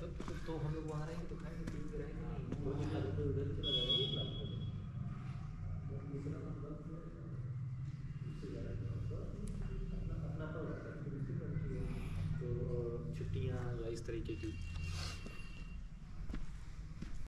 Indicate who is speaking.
Speaker 1: तो-, तो हम लोग वहाँ रहेंगे तो खाएँगे पीएँगे रहेंगे मतलब, मतलब, तो तो छुट्टियाँ या इस तरीके की।